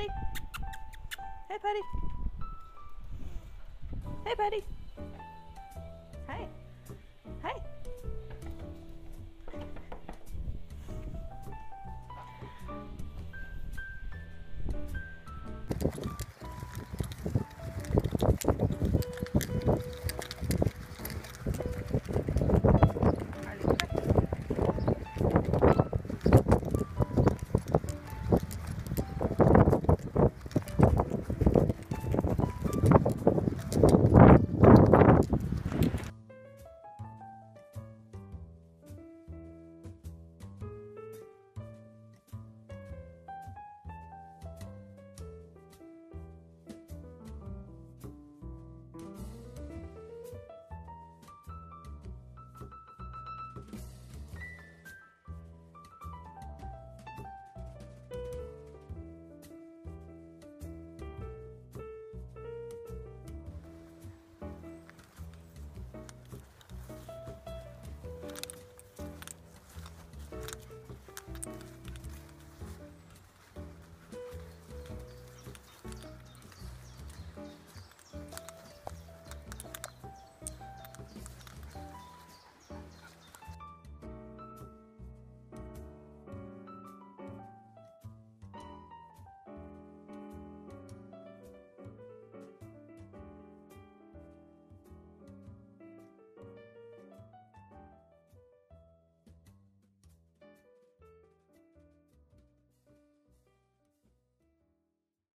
Hey, buddy. Hey, buddy. Hi. Hi.